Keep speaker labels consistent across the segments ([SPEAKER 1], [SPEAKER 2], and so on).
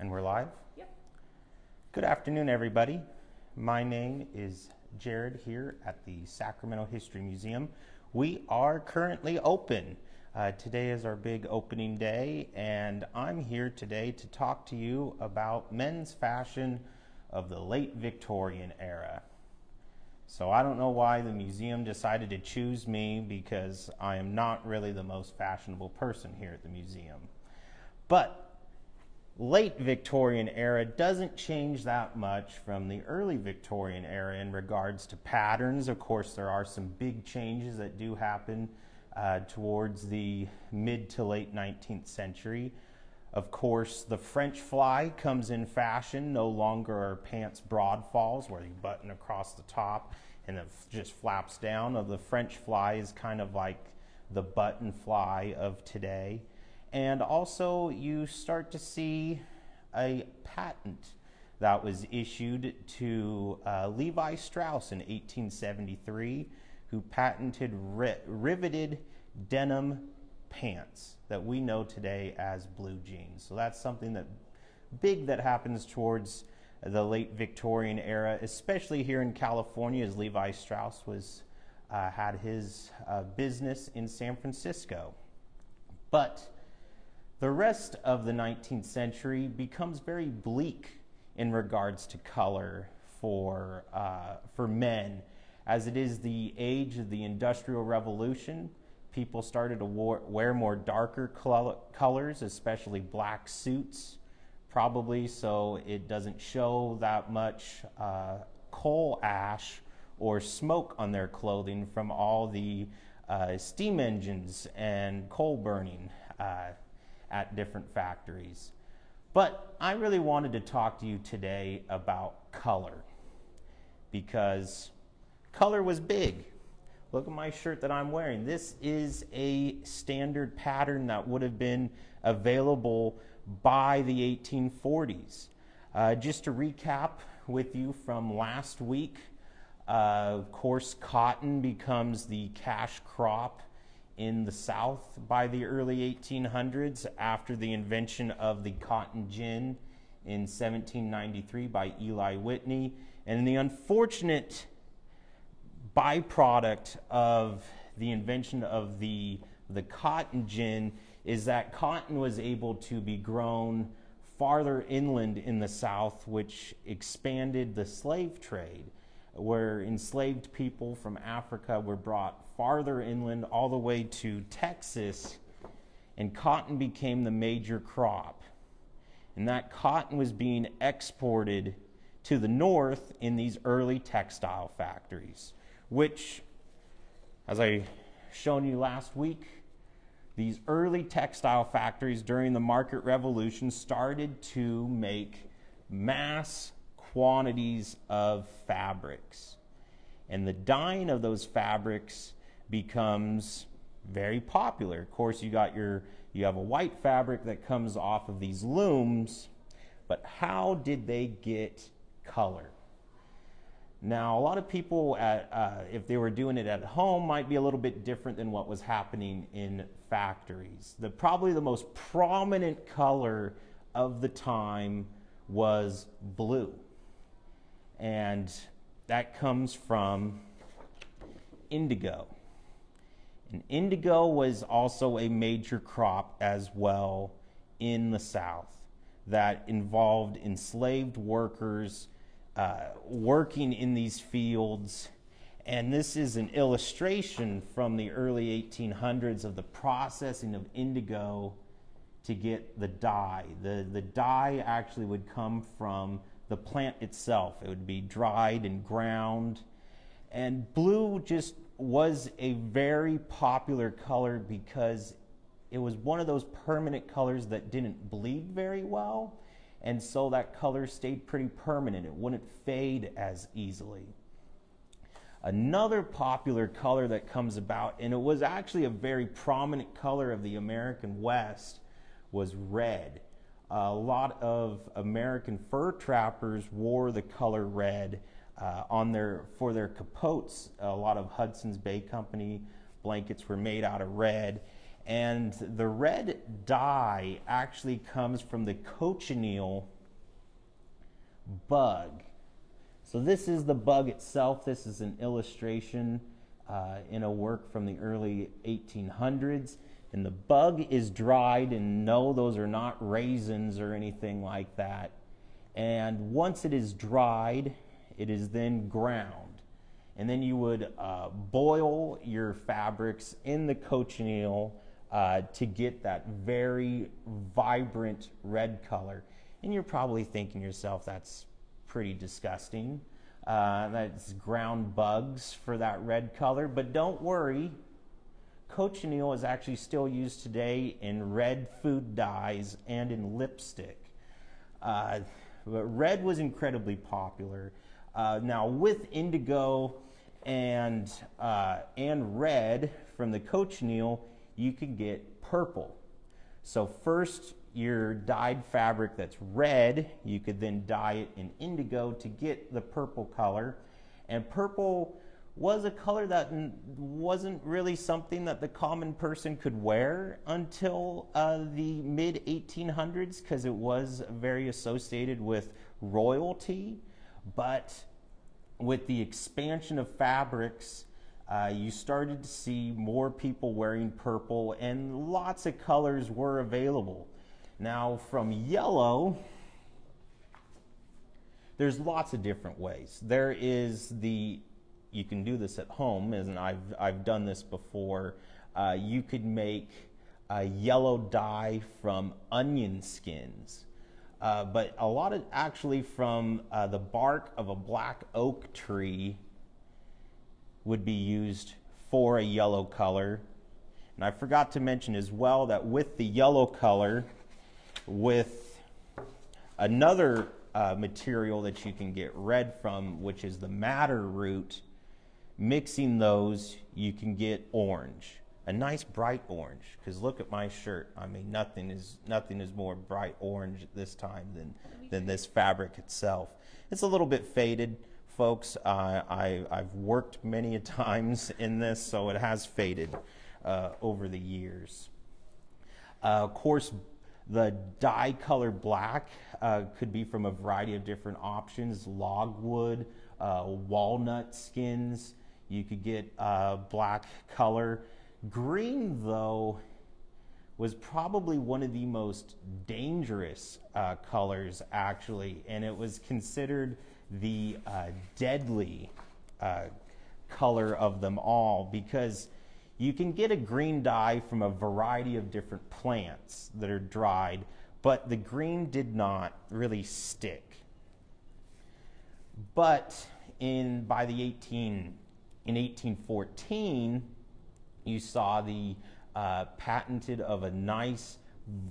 [SPEAKER 1] And we're live?
[SPEAKER 2] Yep.
[SPEAKER 1] Good afternoon, everybody. My name is Jared here at the Sacramento History Museum. We are currently open. Uh, today is our big opening day, and I'm here today to talk to you about men's fashion of the late Victorian era. So I don't know why the museum decided to choose me because I am not really the most fashionable person here at the museum. But late Victorian era doesn't change that much from the early Victorian era in regards to patterns. Of course, there are some big changes that do happen uh, towards the mid to late 19th century. Of course, the French fly comes in fashion. No longer are pants broad falls where you button across the top and it just flaps down. The French fly is kind of like the button fly of today. And also, you start to see a patent that was issued to uh, Levi Strauss in 1873, who patented ri- riveted denim pants that we know today as blue jeans. So that's something that big that happens towards the late Victorian era, especially here in California, as Levi Strauss was uh, had his uh, business in San Francisco. But the rest of the 19th century becomes very bleak in regards to color for, uh, for men, as it is the age of the Industrial Revolution. People started to wear more darker colors, especially black suits, probably so it doesn't show that much uh, coal ash or smoke on their clothing from all the uh, steam engines and coal burning. Uh, at different factories. But I really wanted to talk to you today about color because color was big. Look at my shirt that I'm wearing. This is a standard pattern that would have been available by the 1840s. Uh, just to recap with you from last week, uh, of course, cotton becomes the cash crop in the South by the early 1800s after the invention of the cotton gin in 1793 by Eli Whitney. And the unfortunate byproduct of the invention of the, the cotton gin is that cotton was able to be grown farther inland in the South, which expanded the slave trade where enslaved people from Africa were brought farther inland all the way to Texas, and cotton became the major crop. And that cotton was being exported to the north in these early textile factories, which, as I shown you last week, these early textile factories during the market revolution started to make mass quantities of fabrics. And the dyeing of those fabrics becomes very popular. Of course, you got your you have a white fabric that comes off of these looms, but how did they get color? Now, a lot of people, at, uh, if they were doing it at home, might be a little bit different than what was happening in factories. The probably the most prominent color of the time was blue and that comes from indigo. And indigo was also a major crop as well in the South that involved enslaved workers uh, working in these fields. And this is an illustration from the early 1800s of the processing of indigo to get the dye. The, the dye actually would come from the plant itself. It would be dried and ground. And blue just was a very popular color because it was one of those permanent colors that didn't bleed very well. And so that color stayed pretty permanent. It wouldn't fade as easily. Another popular color that comes about, and it was actually a very prominent color of the American West, was red a lot of American fur trappers wore the color red uh, on their for their capotes. A lot of Hudson's Bay Company blankets were made out of red, And the red dye actually comes from the cochineal bug. So this is the bug itself. This is an illustration uh, in a work from the early 1800s. And the bug is dried, and no, those are not raisins or anything like that. And once it is dried, it is then ground. And then you would uh, boil your fabrics in the cochineal uh, to get that very vibrant red color. And you're probably thinking yourself, that's pretty disgusting. Uh, that's ground bugs for that red color. But don't worry, cochineal is actually still used today in red food dyes and in lipstick. Uh, but red was incredibly popular. Uh, now, with indigo and, uh, and red from the cochineal, you could get purple. So, first, your dyed fabric that's red, you could then dye it in indigo to get the purple color. And purple was a color that wasn't really something that the common person could wear until uh, the mid 1800s because it was very associated with royalty. But with the expansion of fabrics, uh, you started to see more people wearing purple, and lots of colors were available. Now, from yellow, there's lots of different ways. There is the, you can do this at home, and I've, I've done this before. Uh, you could make a yellow dye from onion skins. Uh, but a lot of actually from uh, the bark of a black oak tree would be used for a yellow color. And I forgot to mention as well that with the yellow color, with another uh, material that you can get red from, which is the madder root. Mixing those, you can get orange, a nice bright orange. Because look at my shirt. I mean, nothing is nothing is more bright orange at this time than than this fabric itself. It's a little bit faded, folks. Uh, I I've worked many a times in this, so it has faded uh, over the years. Uh, of course, the dye color black uh, could be from a variety of different options logwood, uh, walnut skins. You could get uh, black color. Green, though, was probably one of the most dangerous uh, colors, actually, and it was considered the uh, deadly uh, color of them all because you can get a green dye from a variety of different plants that are dried, but the green did not really stick. But in by the 18 in 1814, you saw the uh, patented of a nice,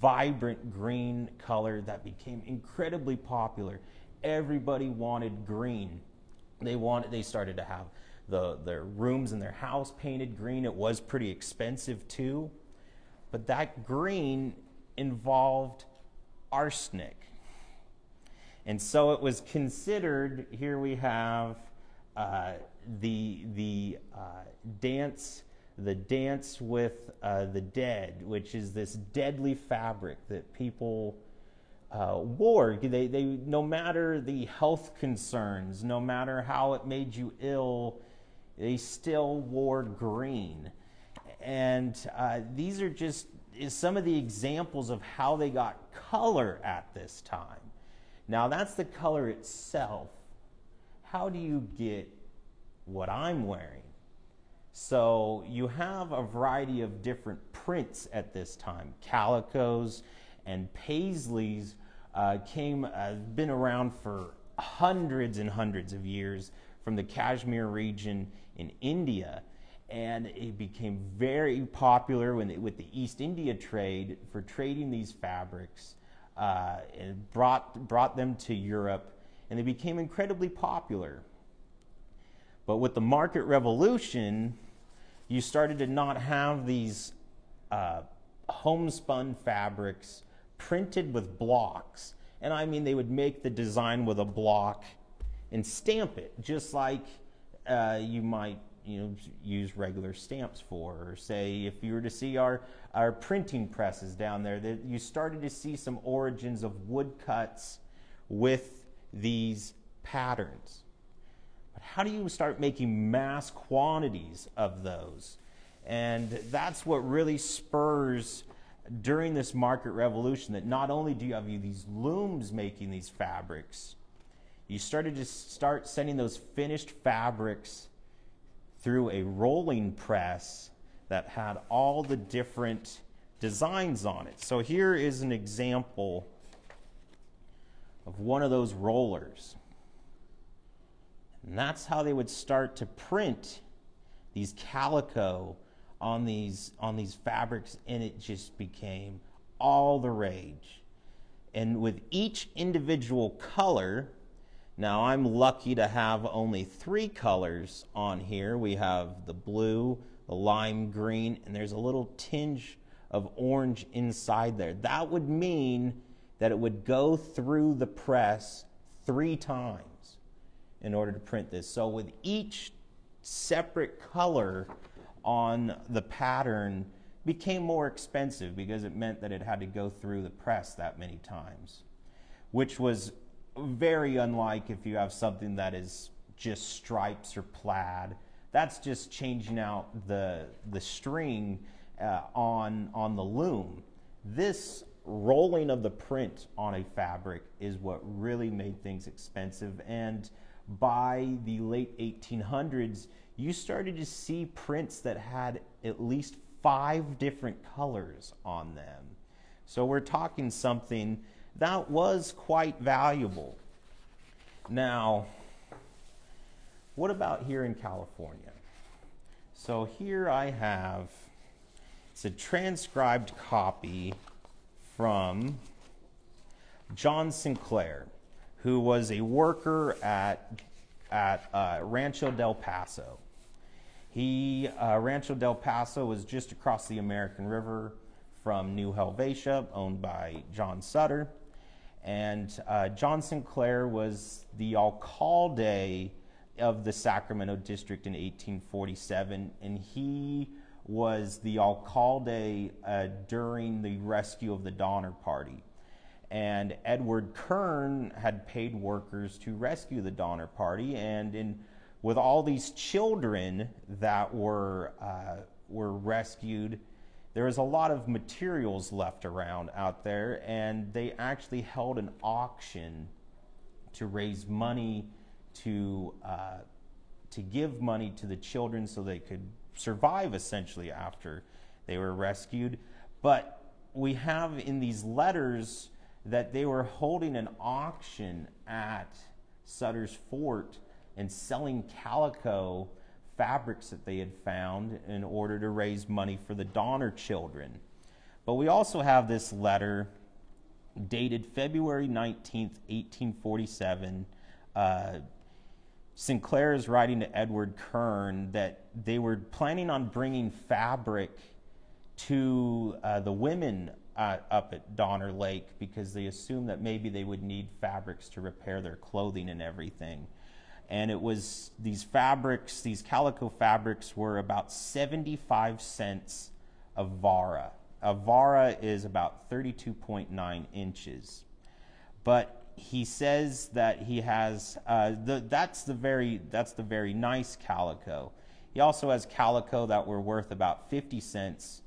[SPEAKER 1] vibrant green color that became incredibly popular. Everybody wanted green. They wanted. They started to have the, their rooms in their house painted green. It was pretty expensive too. But that green involved arsenic. And so it was considered, here we have uh, the, the uh, dance, the dance with uh, the dead, which is this deadly fabric that people uh, wore. They, they, no matter the health concerns, no matter how it made you ill, they still wore green. And uh, these are just some of the examples of how they got color at this time. Now, that's the color itself. How do you get what I'm wearing? So, you have a variety of different prints at this time. Calicos and paisleys uh, came, uh, been around for hundreds and hundreds of years from the Kashmir region in India. And it became very popular when with the East India trade for trading these fabrics uh, and brought, brought them to Europe, and they became incredibly popular. But with the market revolution, you started to not have these uh, homespun fabrics printed with blocks. And I mean, they would make the design with a block and stamp it, just like uh, you might you know use regular stamps for or say if you were to see our our printing presses down there that you started to see some origins of woodcuts with these patterns how do you start making mass quantities of those and that's what really spurs during this market revolution that not only do you have these looms making these fabrics you started to start sending those finished fabrics through a rolling press that had all the different designs on it. So here is an example of one of those rollers. And that's how they would start to print these calico on these on these fabrics and it just became all the rage. And with each individual color, now I'm lucky to have only three colors on here. We have the blue, the lime green, and there's a little tinge of orange inside there. That would mean that it would go through the press three times in order to print this. So with each separate color on the pattern became more expensive because it meant that it had to go through the press that many times, which was very unlike if you have something that is just stripes or plaid. That's just changing out the, the string uh, on, on the loom. This rolling of the print on a fabric is what really made things expensive. And by the late 1800s, you started to see prints that had at least five different colors on them. So we're talking something that was quite valuable. Now, what about here in California? So here I have, it's a transcribed copy from John Sinclair, who was a worker at, at uh, Rancho del Paso. He, uh, Rancho del Paso was just across the American River from New Helvetia, owned by John Sutter. And uh, John Sinclair was the alcalde of the Sacramento district in 1847, and he was the alcalde uh, during the rescue of the Donner Party. And Edward Kern had paid workers to rescue the Donner Party, and in, with all these children that were, uh, were rescued, there was a lot of materials left around out there, and they actually held an auction to raise money to uh, to give money to the children so they could survive essentially after they were rescued. But we have in these letters that they were holding an auction at Sutter's Fort and selling calico fabrics that they had found in order to raise money for the Donner children. But we also have this letter dated February 19th, 1847. Uh, Sinclair is writing to Edward Kern that they were planning on bringing fabric to uh, the women uh, up at Donner Lake because they assumed that maybe they would need fabrics to repair their clothing and everything and it was these fabrics, these calico fabrics were about 75 cents a vara. A vara is about 32.9 inches. But he says that he has uh, the, that's the very that's the very nice calico. He also has calico that were worth about 50 cents,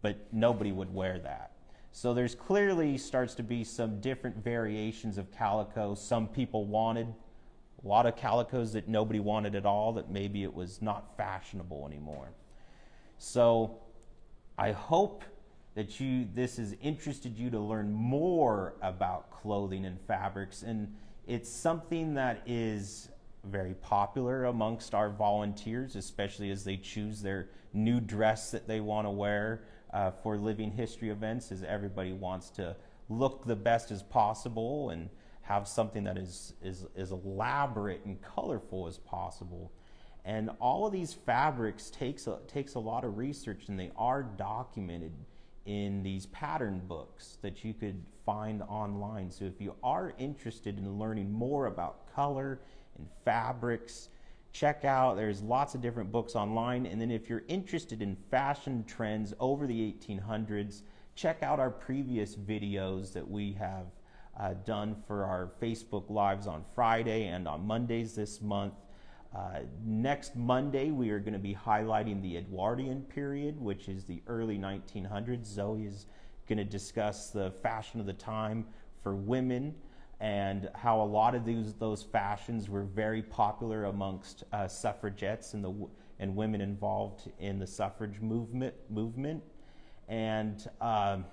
[SPEAKER 1] but nobody would wear that. So there's clearly starts to be some different variations of calico. Some people wanted a lot of calicos that nobody wanted at all, that maybe it was not fashionable anymore. So I hope that you this has interested you to learn more about clothing and fabrics and it's something that is very popular amongst our volunteers especially as they choose their new dress that they want to wear uh, for living history events is everybody wants to look the best as possible and have something that is, is, as elaborate and colorful as possible. And all of these fabrics takes a, takes a lot of research and they are documented in these pattern books that you could find online. So if you are interested in learning more about color and fabrics, check out. There's lots of different books online. And then if you're interested in fashion trends over the 1800s, check out our previous videos that we have uh, done for our Facebook Lives on Friday and on Mondays this month. Uh, next Monday, we are going to be highlighting the Edwardian period, which is the early 1900s. Zoe is going to discuss the fashion of the time for women and how a lot of these, those fashions were very popular amongst uh, suffragettes and, the, and women involved in the suffrage movement. movement. And um,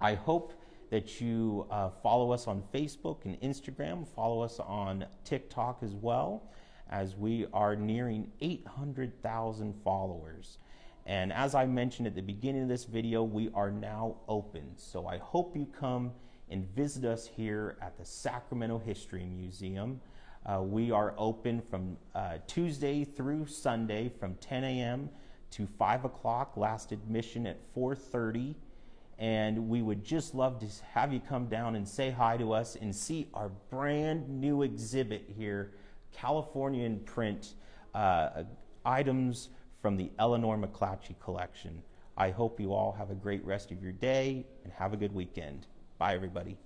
[SPEAKER 1] I hope that you uh, follow us on Facebook and Instagram, follow us on TikTok as well as we are nearing 800,000 followers. And as I mentioned at the beginning of this video, we are now open. So I hope you come and visit us here at the Sacramento History Museum. Uh, we are open from uh, Tuesday through Sunday from 10 a.m. to 5 o'clock. Last admission at 4:30, and we would just love to have you come down and say hi to us and see our brand new exhibit here Californian print uh, items from the Eleanor McClatchy collection. I hope you all have a great rest of your day and have a good weekend. Bye, everybody.